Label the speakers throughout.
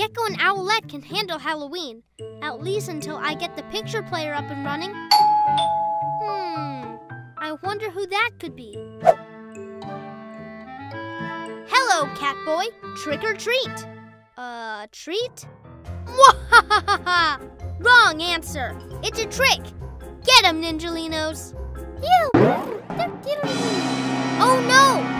Speaker 1: Gekko and Owlette can handle Halloween, at least until I get the picture player up and running. Hmm, I wonder who that could be. Hello, Catboy. Trick or treat? Uh, treat? Wrong answer. It's a trick. Get Ninjalinos. Ew. Oh no!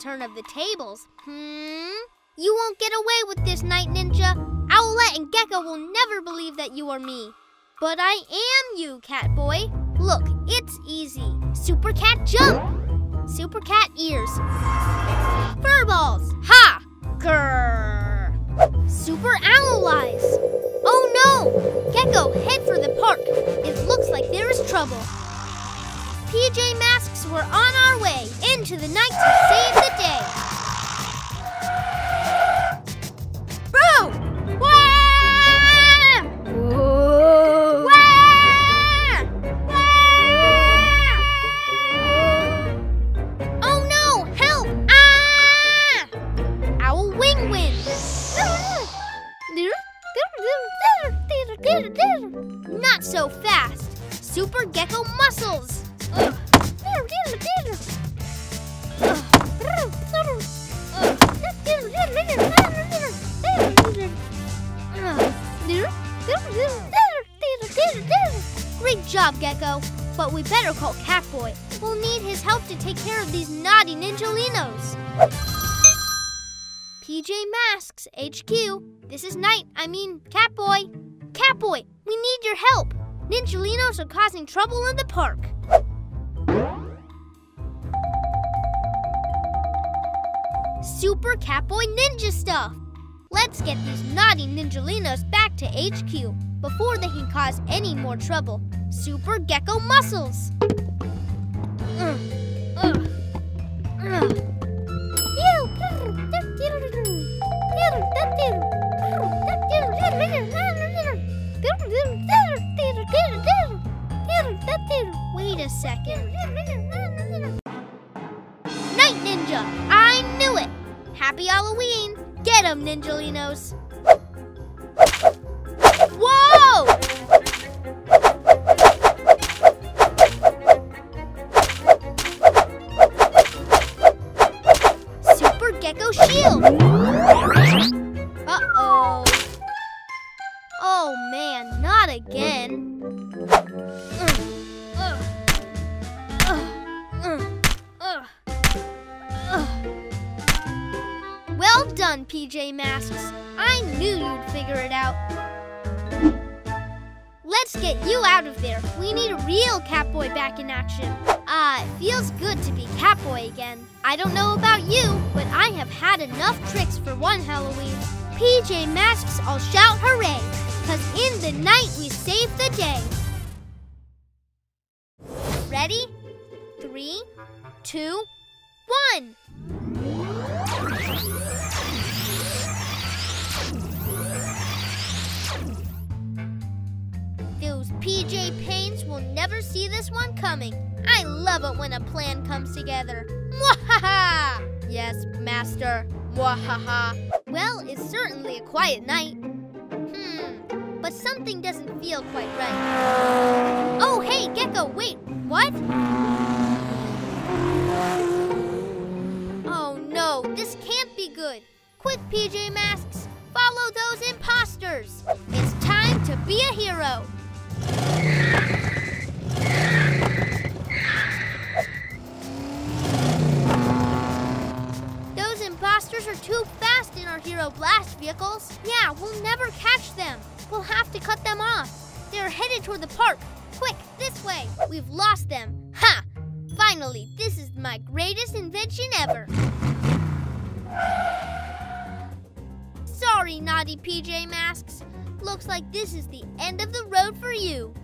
Speaker 1: Turn of the tables. Hmm? You won't get away with this, Night Ninja. Owlette and Gekko will never believe that you are me. But I am you, Catboy. Look, it's easy. Super Cat jump. Super Cat ears. Furballs. Ha! Grrr. Super Owl eyes. Oh no! Gekko, head for the park. It looks like there is trouble. PJ Masks, we're on our way into the night to save the day. Trouble. Super Gekko Muscles. Wait a second. Night Ninja! I knew it! Happy Halloween! Get 'em, Ninjalinos! Ready? Three, two, one. Those PJ Pains will never see this one coming. I love it when a plan comes together. Mwahaha! Yes, Master. Mwahaha. Well, it's certainly a quiet night. But something doesn't feel quite right. Oh, hey, Gekko, wait, what? Oh no, this can't be good. Quick, PJ Masks, follow those imposters. It's time to be a hero. Those imposters are too fast in our Hero Blast vehicles. Yeah, we'll never catch them. We'll have to cut them off. They're headed toward the park. Quick, this way. We've lost them. Ha! Finally, this is my greatest invention ever. Sorry, naughty PJ Masks. Looks like this is the end of the road for you.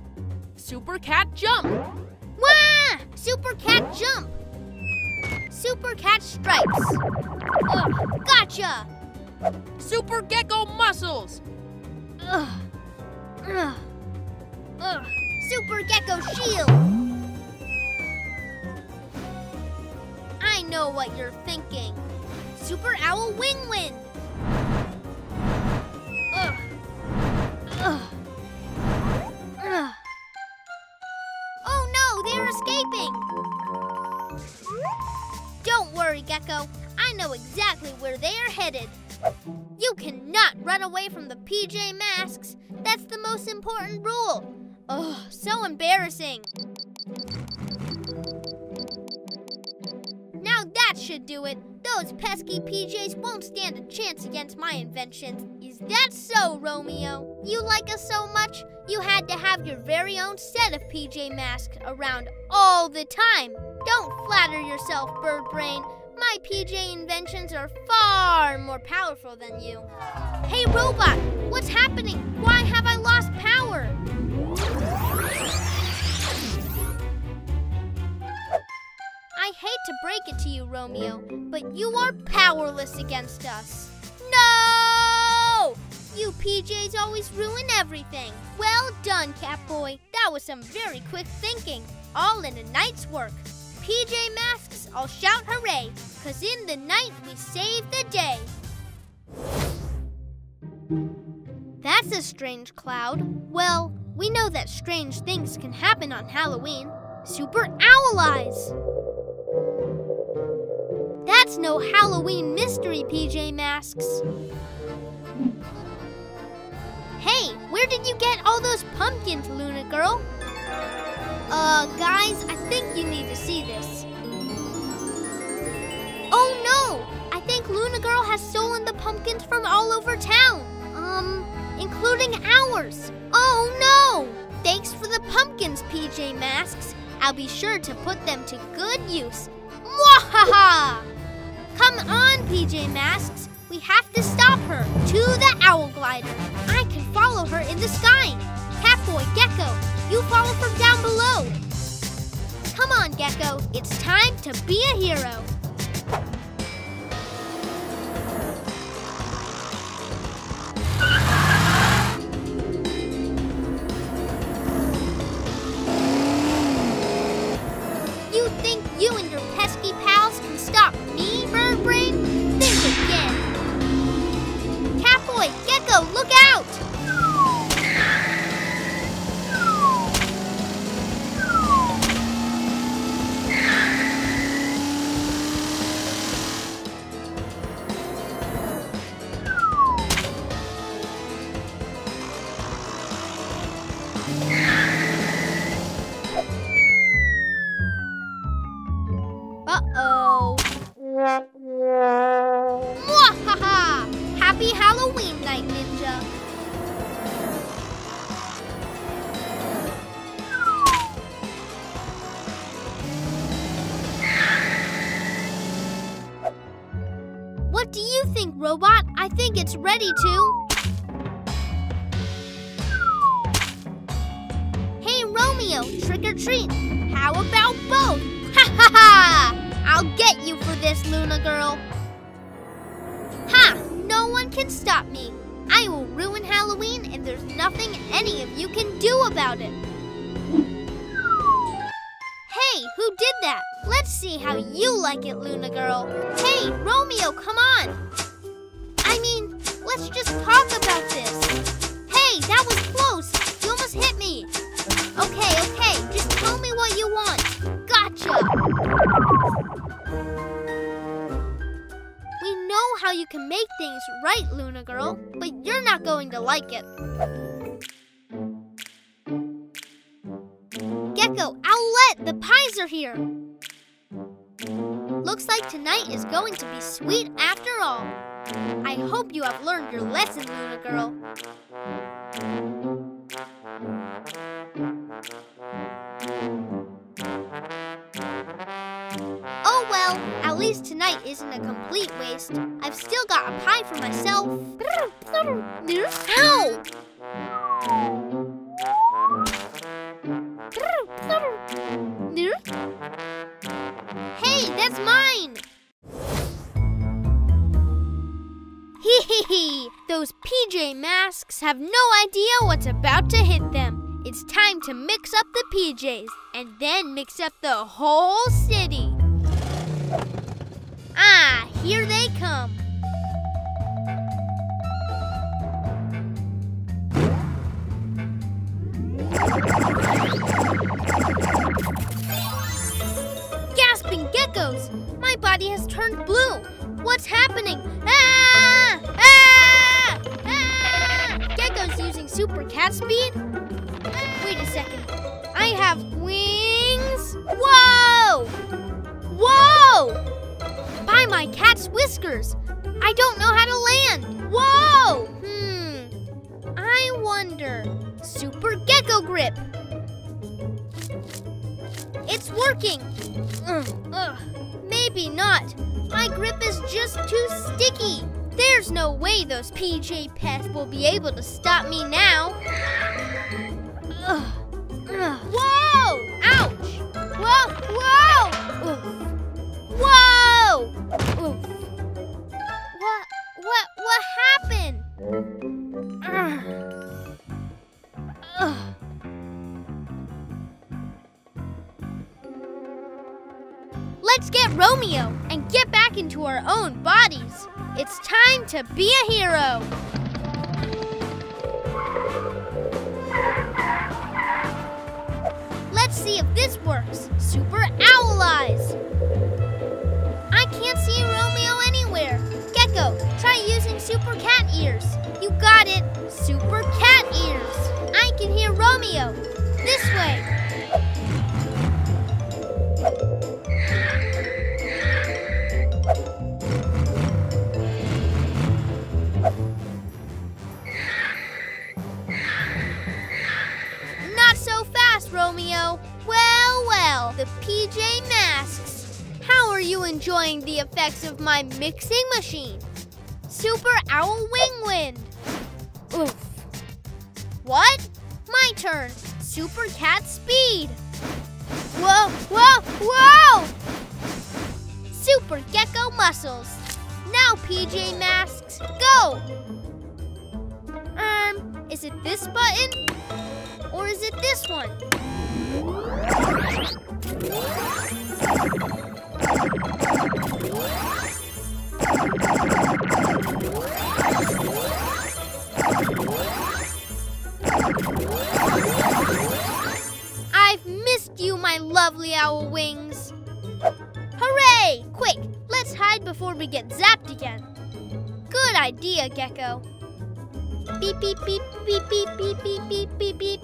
Speaker 2: Super Cat Jump!
Speaker 1: Wah! Super Cat Jump! Super Cat Stripes! Ugh, gotcha!
Speaker 2: Super Gekko Muscles!
Speaker 1: Super Gekko Shield! I know what you're thinking. Super Owl Wing. Ugh. Oh no, they're escaping! Don't worry, Gekko. I know exactly where they are headed. You cannot run away from the PJ Masks. Rule. Oh, so embarrassing. Now that should do it. Those pesky PJs won't stand a chance against my inventions. Is that so, Romeo? You like us so much, you had to have your very own set of PJ masks around all the time. Don't flatter yourself, Bird Brain. My PJ inventions are far more powerful than you. Hey, robot, what's happening? Why have I I hate to break it to you, Romeo, but you are powerless against us. No! You PJs always ruin everything. Well done, Catboy. That was some very quick thinking, all in a night's work. PJ Masks, I'll shout hooray, cause in the night we save the day. That's a strange cloud. Well, we know that strange things can happen on Halloween. Super Owl Eyes! That's no Halloween mystery, PJ Masks. Hey, where did you get all those pumpkins, Luna Girl? Uh, guys, I think you need to see this. Oh no! I think Luna Girl has stolen the pumpkins from all over town. Um, including ours. Oh no! Thanks for the pumpkins, PJ Masks. I'll be sure to put them to good use. Mwahaha! Come on, PJ Masks. We have to stop her. To the Owl Glider. I can follow her in the sky. Catboy, Gekko, you follow from down below. Come on, Gekko. It's time to be a hero. Uh-oh. Mwahaha! Happy Halloween night, Ninja! What do you think, Robot? I think it's ready to. Hey, Romeo, trick or treat. How about both? Ha ha ha! I'll get you for this, Luna girl. Ha! No one can stop me. I will ruin Halloween, and there's nothing any of you can do about it. Hey, who did that? Let's see how you like it, Luna girl. Hey, Romeo, come on. I mean, let's just talk can make things right, Luna girl, but you're not going to like it. Gekko, Owlette, the pies are here. Looks like tonight is going to be sweet after all. I hope you have learned your lesson, Luna girl. Tonight isn't a complete waste. I've still got a pie for myself. Ow! Hey, that's mine! Hee hee hee! Those PJ masks have no idea what's about to hit them. It's time to mix up the PJs and then mix up the whole city. Ha! Here they come. Gasping geckos! My body has turned blue. What's happening? Ah! Ah! Ah! Gekko's using super cat speed? Wait a second. I have wings. Whoa! My cat's whiskers. I don't know how to land. Whoa! Hmm. I wonder. Super gecko grip. It's working. Ugh, ugh. Maybe not. My grip is just too sticky. There's no way those PJ Pests will be able to stop me now. Ugh. Our own bodies. It's time to be a hero. Let's see if this works. Super owl eyes. I can't see Romeo anywhere. Gekko, try using super cat ears. You got it. Super cat ears. I can hear Romeo. This way. PJ Masks. How are you enjoying the effects of my mixing machine? Super Owl Wing Wind. Oof. What? My turn. Super Cat Speed. Whoa, whoa, whoa! Super Gekko Muscles. Now, PJ Masks, go! Um, is it this button? Or is it this one? I've missed you, my lovely owl wings. Hooray! Quick, let's hide before we get zapped again. Good idea, Gekko. Beep, beep, beep, beep, beep, beep, beep, beep, beep, beep.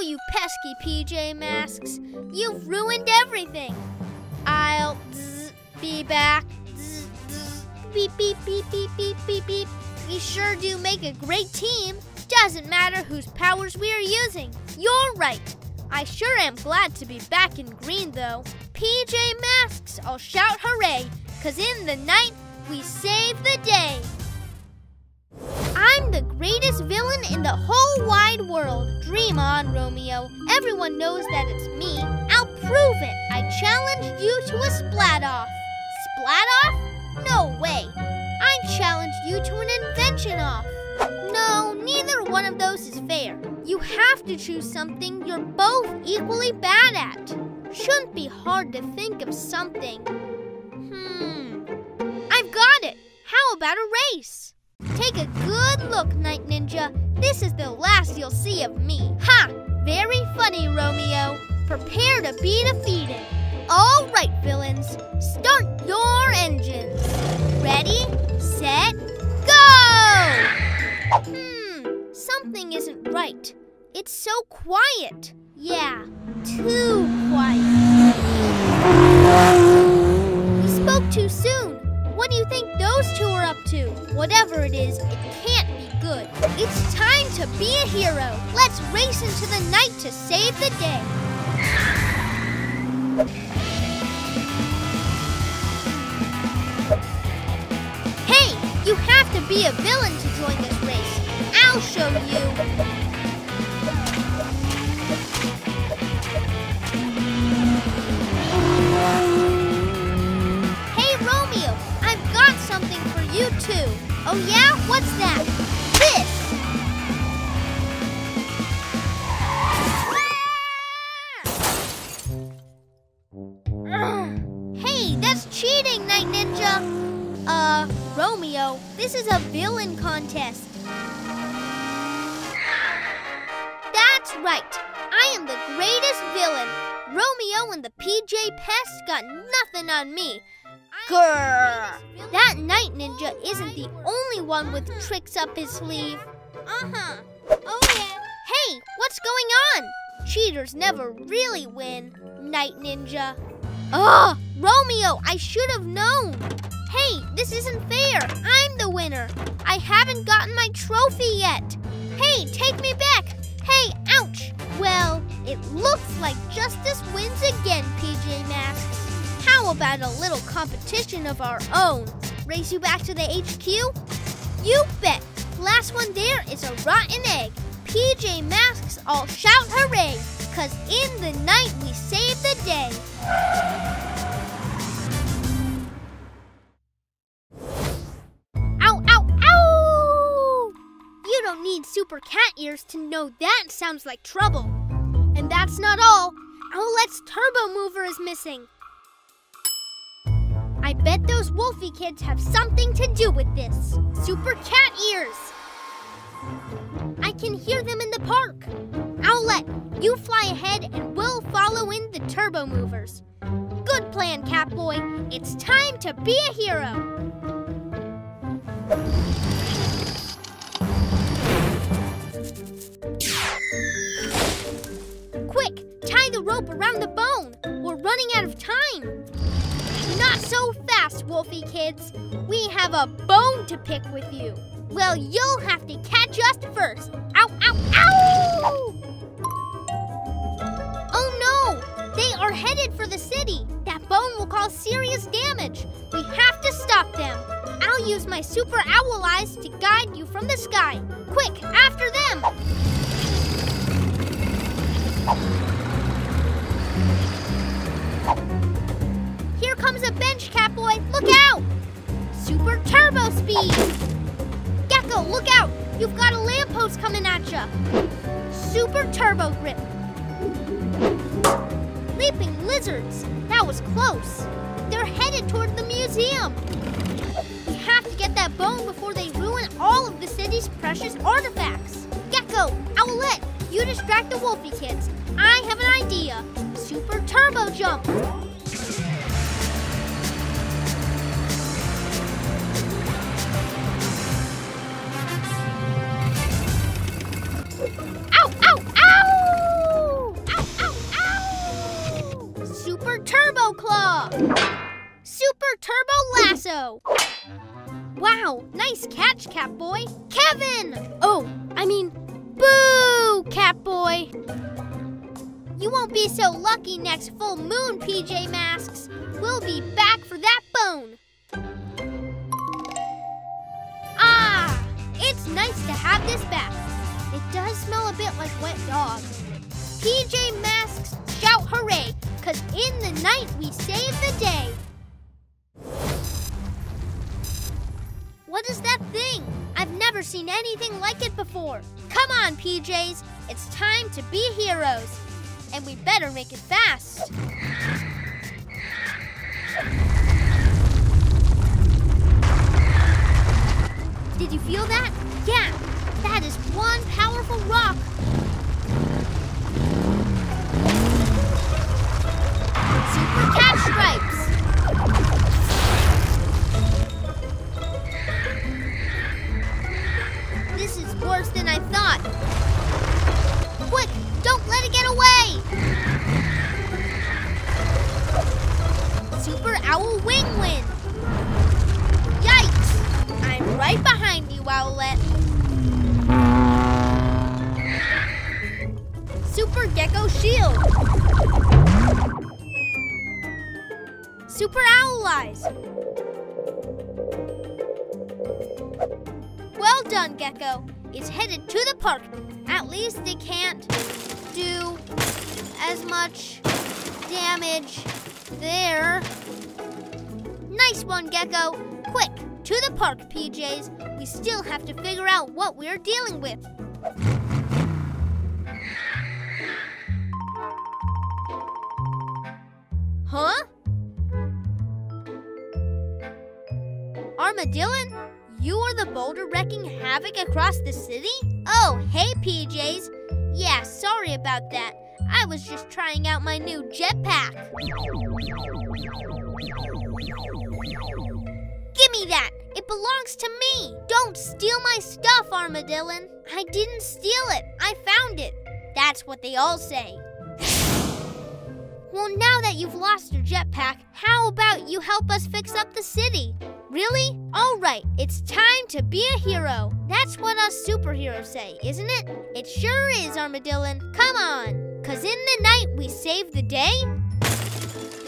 Speaker 1: Oh, you pesky PJ Masks. You've ruined everything. I'll zzz, be back. Zzz, zzz. Beep, beep, beep, beep, beep, beep, beep. We sure do make a great team. Doesn't matter whose powers we are using. You're right. I sure am glad to be back in green, though. PJ Masks, I'll shout hooray, cause in the night we save the day. The greatest villain in the whole wide world. Dream on, Romeo. Everyone knows that it's me. I'll prove it. I challenged you to a splat off. Splat off? No way. I challenged you to an invention off. No, neither one of those is fair. You have to choose something you're both equally bad at. Shouldn't be hard to think of something. Hmm. I've got it. How about a race? Take a good look, Night Ninja. This is the last you'll see of me. Ha! Very funny, Romeo. Prepare to be defeated. All right, villains. Start your engines. Ready, set, go! Hmm, something isn't right. It's so quiet. Yeah, too quiet. We spoke too soon. What do you think those two are up to? Whatever it is, it can't be good. It's time to be a hero. Let's race into the night to save the day. Hey, you have to be a villain to join this race. I'll show you. Oh yeah? What's that? This! Ah! hey, that's cheating, Night Ninja! Uh, Romeo, this is a villain contest. That's right. I am the greatest villain. Romeo and the PJ Pest got nothing on me. Grrr. That Night Ninja isn't the only one with tricks up his sleeve. Uh-huh. Oh, yeah. Hey, what's going on? Cheaters never really win, Night Ninja. Ugh, Romeo, I should have known. Hey, this isn't fair. I'm the winner. I haven't gotten my trophy yet. Hey, take me back. Hey, ouch. Well, it looks like justice wins again, PJ Masks. How about a little competition of our own? Race you back to the HQ? You bet. Last one there is a rotten egg. PJ Masks all shout hooray, cause in the night we save the day. Ow, ow, ow! You don't need super cat ears to know that sounds like trouble. And that's not all. Owlette's turbo mover is missing. I bet those Wolfie kids have something to do with this. Super cat ears. I can hear them in the park. Owlette, you fly ahead and we'll follow in the turbo movers. Good plan, Catboy. It's time to be a hero. Quick, tie the rope around the bone. We're running out of time. Not so fast, Wolfie kids. We have a bone to pick with you. Well, you'll have to catch us first. Ow, ow, ow! Oh no! They are headed for the city. That bone will cause serious damage. We have to stop them. I'll use my super owl eyes to guide you from the sky. Quick, after them! Ya! Super turbo grip! Leaping lizards! That was close! They're headed toward the museum! We have to get that bone before they ruin all of the city's precious artifacts! Gekko, Owlette, you distract the Wolfie kids. I have an idea! Super turbo jump! PJ Masks. We'll be back for that bone. Ah, it's nice to have this back. It does smell a bit like wet dog. PJ Masks shout hooray, cause in the night we save the day. What is that thing? I've never seen anything like it before. Come on, PJs. It's time to be heroes. And we better make it fast. Did you feel that? Yeah, that is one powerful rock. Super cat stripes. Super Owl Eyes. Well done, Gekko. It's headed to the park. At least it can't do as much damage there. Nice one, Gekko. Quick, to the park, PJs. We still have to figure out what we're dealing with. Armadylan, you are the boulder wrecking havoc across the city? Oh, hey, PJs. Yeah, sorry about that. I was just trying out my new jetpack. Give me that! It belongs to me! Don't steal my stuff, Armadylan! I didn't steal it! I found it! That's what they all say. Well, now that you've lost your jetpack, how about you help us fix up the city? Really? All right, it's time to be a hero. That's what us superheroes say, isn't it? It sure is, Armadylan. Come on. Cause in the night we save the day?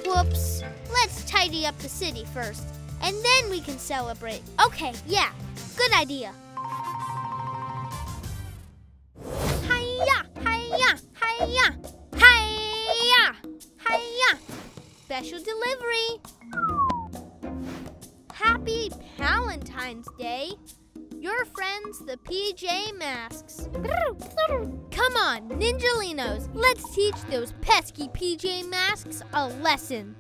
Speaker 1: Whoops. Let's tidy up the city first, and then we can celebrate. Okay, yeah, good idea. Hiya, hiya, hiya, hiya, hiya. Special delivery. Happy Valentine's Day. Your friends, the PJ Masks. Come on, Ninjalinos, let's teach those pesky PJ Masks a lesson.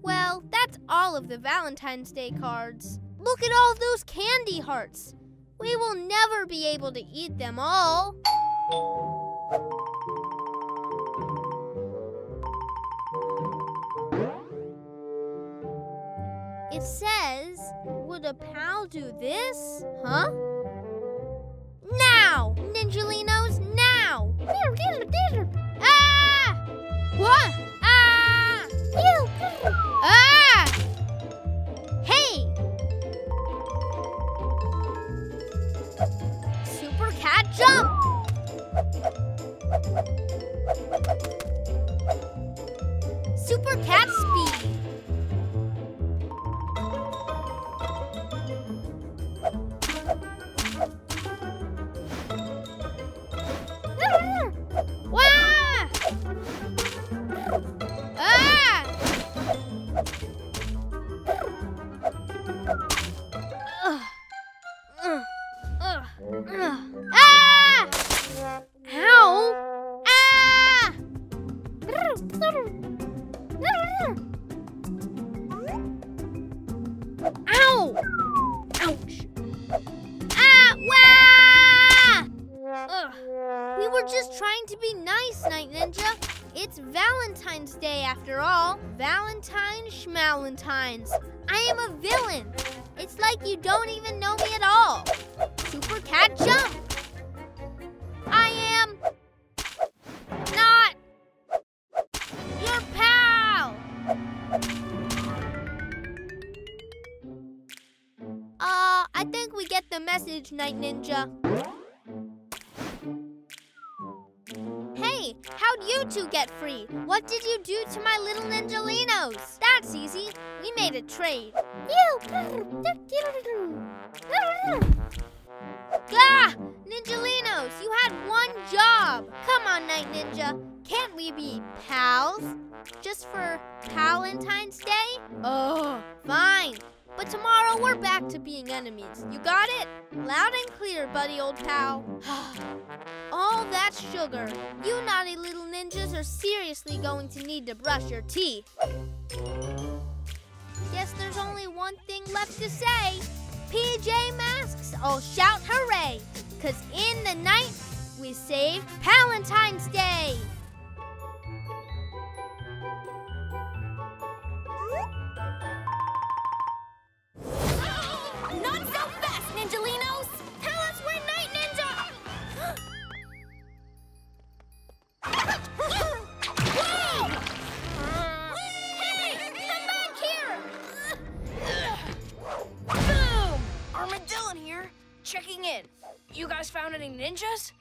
Speaker 1: Well, that's all of the Valentine's Day cards. Look at all those candy hearts. We will never be able to eat them all. Would a pal do this? Huh? Now! Ninjalinos, now! After all. Valentine Schmalentines. I am a villain. It's like you don't even know me at all. Super Cat Jump. I am not your pal. Uh, I think we get the message, Night Ninja. Get free? What did you do to my little Ninjalinos? That's easy. We made a trade. Ah! Ninjalinos, you had one job. Come on, Night Ninja. Can't we be pals? Just for Valentine's Day? Oh, fine. But tomorrow we're back to being enemies. You got it? Loud and clear, buddy old pal. All that sugar. You naughty little ninjas are seriously going to need to brush your teeth. Guess there's only one thing left to say. PJ Masks, all shout hooray! Cause in the night, we saved Valentine's Day!
Speaker 2: Ninjas?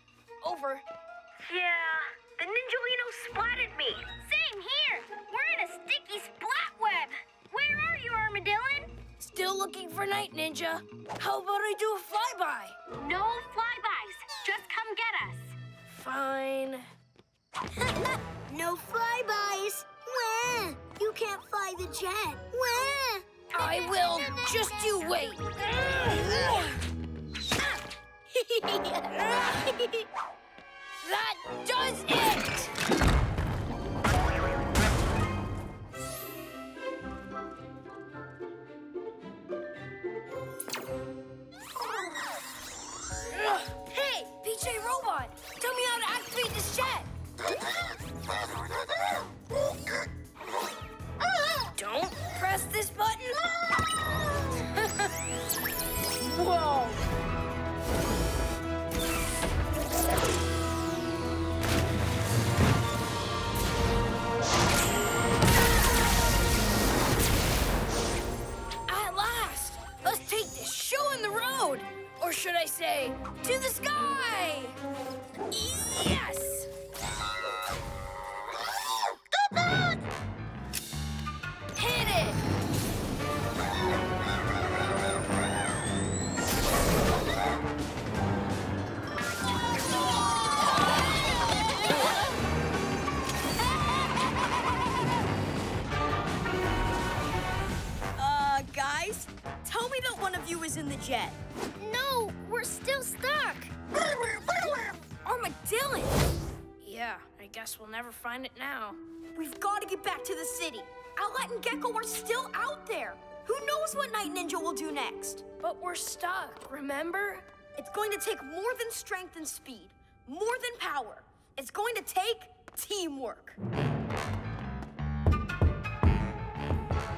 Speaker 3: There. Who knows what Night Ninja will do next?
Speaker 2: But we're stuck, remember?
Speaker 3: It's going to take more than strength and speed, more than power. It's going to take teamwork.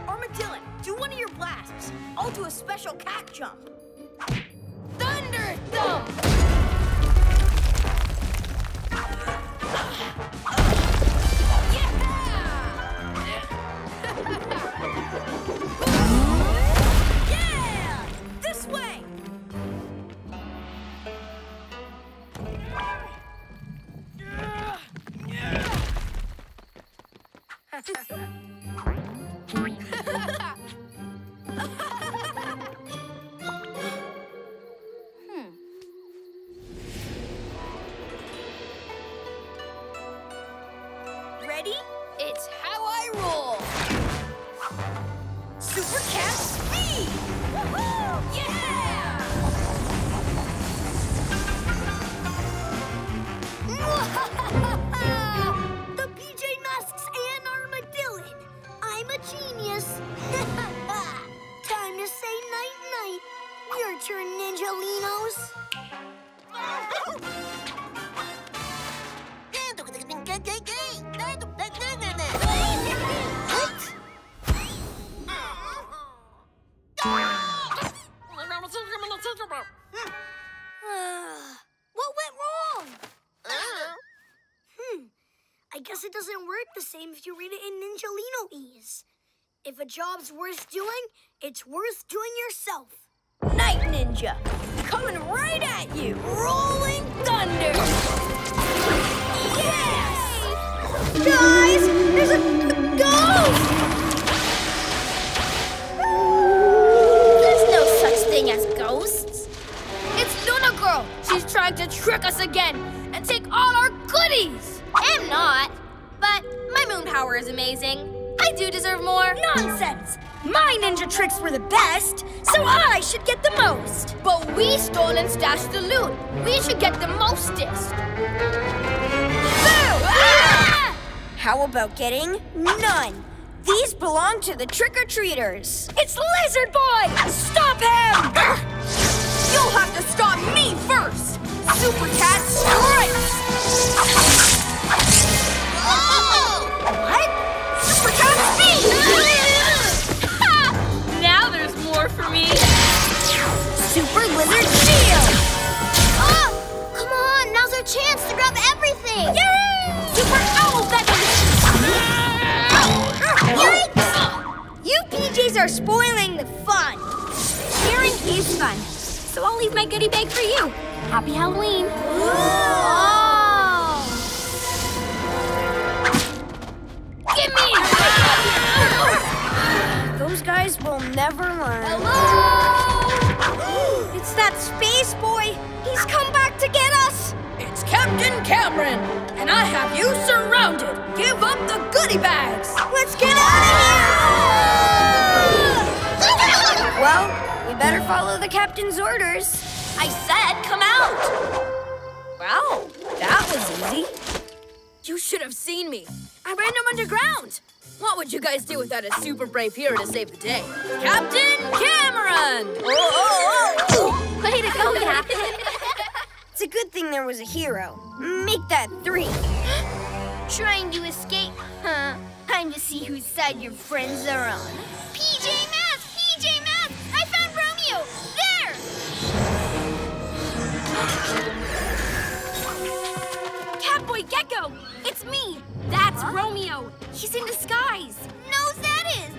Speaker 3: Armadillo, do one of your blasts. I'll do a special cat jump.
Speaker 2: Thunder Thump!
Speaker 3: Yeah! This way!
Speaker 4: Ease. If a job's worth doing, it's worth doing yourself.
Speaker 3: Night Ninja, coming right at you, rolling thunder! Yes!
Speaker 4: Guys, there's a, a ghost!
Speaker 5: There's no such thing as ghosts.
Speaker 2: It's Luna Girl! She's trying to trick us again and take all our goodies!
Speaker 5: I'm not. But my moon power is amazing. I do deserve more.
Speaker 3: Nonsense! My ninja tricks were the best, so I should get the most!
Speaker 2: But we stole and stashed the loot. We should get the mostest.
Speaker 3: Ah! How about getting none? These belong to the trick-or-treaters. It's Lizard Boy! Stop him! You'll have to stop me first! Super Cat strikes!
Speaker 2: For me.
Speaker 3: Super Lizard Shield!
Speaker 5: Oh, come on, now's our chance to grab everything.
Speaker 3: Super Owl Feather!
Speaker 5: Yikes!
Speaker 3: You PJs are spoiling the fun. Sharing is fun, so I'll leave my goodie bag for you. Happy Halloween.
Speaker 5: Oh.
Speaker 2: Give me!
Speaker 3: Those guys will never learn.
Speaker 2: Hello?
Speaker 3: It's that space boy. He's come back to get us.
Speaker 2: It's Captain Cameron, and I have you surrounded. Give up the goodie bags.
Speaker 3: Let's get out of here! well, we better follow the captain's orders. I said come out.
Speaker 2: Wow, that was easy. You should have seen me. I ran them underground. What would you guys do without a super brave hero to save the day? Captain Cameron! Oh, oh, oh.
Speaker 5: Way to go, Captain.
Speaker 3: It's a good thing there was a hero. Make that three.
Speaker 5: Trying to escape? Huh. Time to see whose side your friends are on. PJ Masks! PJ Masks! I found Romeo! There!
Speaker 3: Catboy Gekko, it's me. That's Romeo. He's in disguise.
Speaker 5: Knows that is!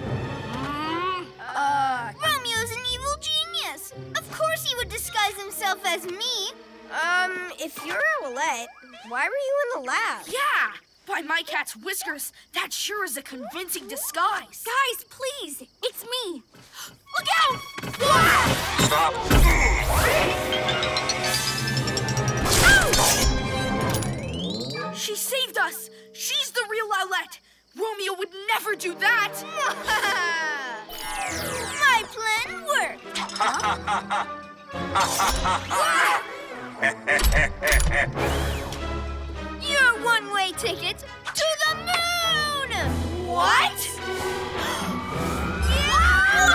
Speaker 3: Uh,
Speaker 5: Romeo's an evil genius! Of course he would disguise
Speaker 1: disguise himself as me.
Speaker 5: Um, if you're Owlette, why were you in the lab?
Speaker 2: Yeah! By my cat's whiskers, that sure is a convincing disguise. Guys, please, it's me. Look out! Ouch! She saved us. Real Owlette. Romeo would never do that.
Speaker 1: My plan worked. Your one-way ticket to the moon!
Speaker 5: What?
Speaker 1: Yeah!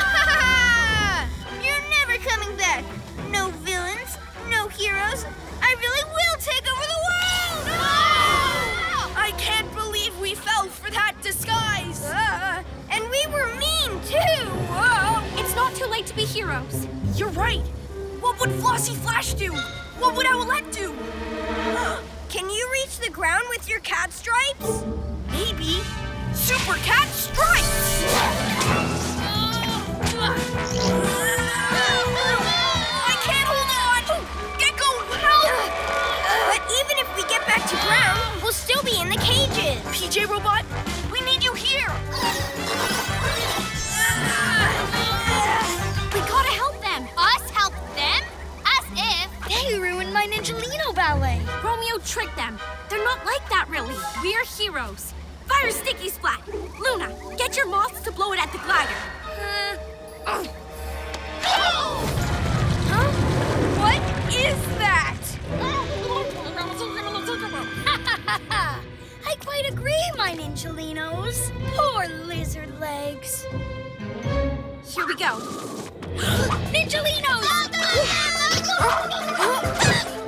Speaker 1: You're never coming back. No villains, no heroes. I really will take over
Speaker 2: to be heroes. You're right. What would Flossie Flash do? What would Owlette do?
Speaker 5: can you reach the ground with your cat stripes?
Speaker 2: Maybe Super Cat Stripes! I can't hold on! Gekko, help!
Speaker 5: But even if we get back to ground, we'll still be in the cages.
Speaker 2: PJ Robot, we need you here!
Speaker 3: Ballet.
Speaker 2: Romeo tricked them. They're not like that, really. We're heroes. Fire Sticky Splat! Luna, get your moths to blow it at the glider.
Speaker 1: Uh,
Speaker 5: What is that?
Speaker 3: I quite agree, my Ninjalinos. Poor lizard legs.
Speaker 2: Here we go.
Speaker 1: Ninjalinos!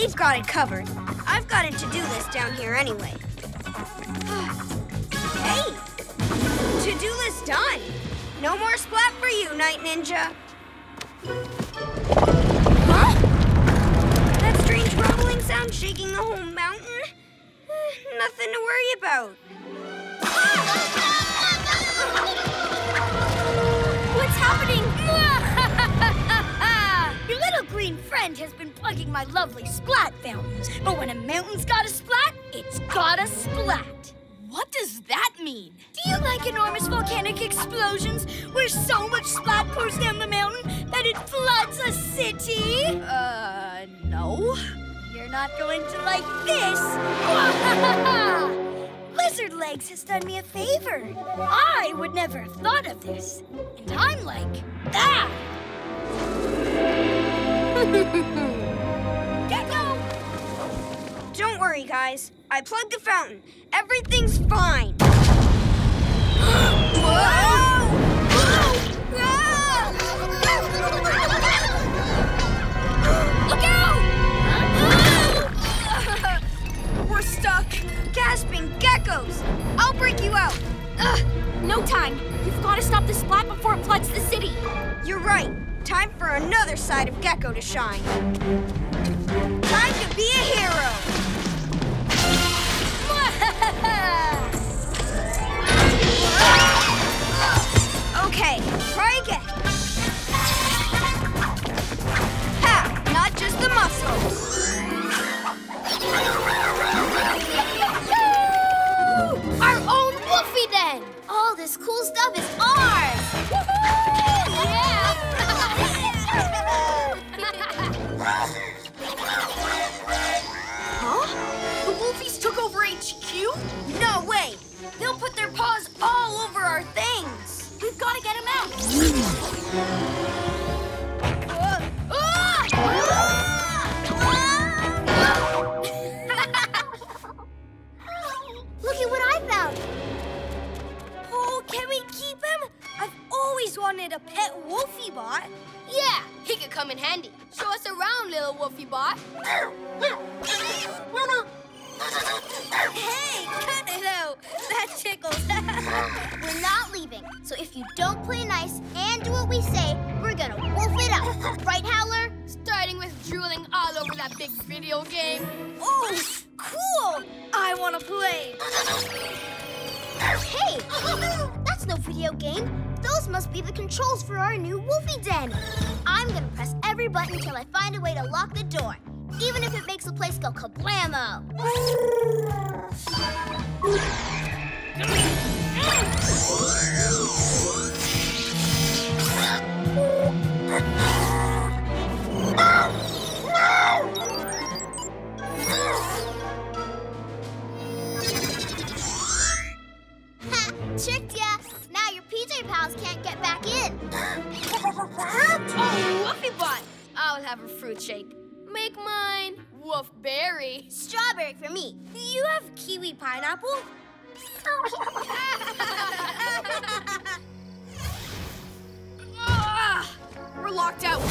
Speaker 5: They've got it covered. I've got a to-do list down here anyway. hey! To-do list done. No more splat for you, Night Ninja. Huh? That strange rumbling sound shaking the whole mountain? Nothing to worry about.
Speaker 3: Friend has been plugging my lovely splat fountains. But when a mountain's got a splat, it's got a splat.
Speaker 2: What does that mean?
Speaker 3: Do you like enormous volcanic explosions where so much splat pours down the mountain that it floods a city?
Speaker 2: Uh, no.
Speaker 3: You're not going to like this. Lizard Legs has done me a favor. I would never have thought of this. And I'm like, that. Gekko!
Speaker 5: Don't worry, guys. I plugged the fountain. Everything's fine.
Speaker 2: We're stuck.
Speaker 5: Gasping geckos! I'll break you out.
Speaker 2: Ugh, no time. You've got to stop this splat before it floods the city.
Speaker 5: You're right. Time for another side of Gekko to shine. Time to be a hero. Okay, try again. Ha! Not just the muscle.
Speaker 1: Our own Wolfie then! All this cool stuff is ours!
Speaker 3: Hey, cut it out.
Speaker 6: that tickles.
Speaker 3: Leaving, so if you don't play nice and do what we say, we're gonna wolf it up. Right, Howler?
Speaker 2: Starting with drooling all over that big video game.
Speaker 6: oh, cool! I want to play.
Speaker 3: Hey! That's no video game. Those must be the controls for our new Wolfie Den. I'm gonna press every button until I find a way to lock the door, even if it makes the place go kablamo. Ha! Tricked ya! Now your PJ pals can't get back in.
Speaker 2: Oh, Woofy I'll have a fruit shake. Make mine Wolf Berry.
Speaker 3: Strawberry for me.
Speaker 6: Do you have kiwi pineapple?
Speaker 2: We're locked out.